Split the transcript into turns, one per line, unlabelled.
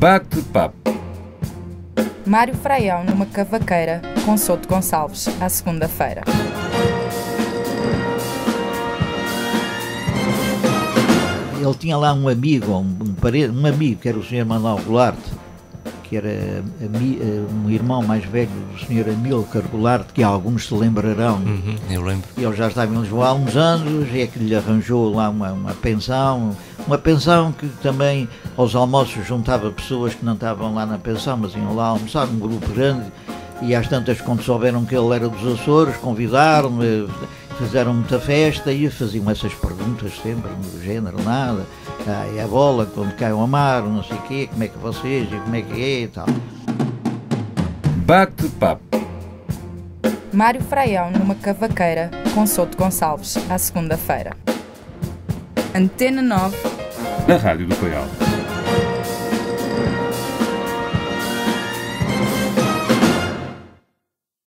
Bate-papo.
Mário Fraião numa cavaqueira com Souto Gonçalves, à segunda-feira.
Ele tinha lá um amigo, um, um, parede, um amigo, que era o Sr. Manuel Goulart, que era um irmão mais velho do Sr. Amílcar Goulart, que alguns se lembrarão.
Uhum, eu lembro.
Ele já estava em Lisboa há uns anos, e é que lhe arranjou lá uma, uma pensão, uma pensão que também aos almoços juntava pessoas que não estavam lá na pensão, mas iam lá almoçar, um grupo grande, e às tantas, quando souberam que ele era dos Açores, convidaram-me, fizeram muita festa e faziam essas perguntas sempre, do género, nada. Ah, e a bola, quando cai o mar, não sei o quê, como é que vocês, e como é que é e tal.
Bate-papo.
Mário Fraião numa cavaqueira com Souto Gonçalves, à segunda-feira. Antena 9.
Na Rádio do Coial.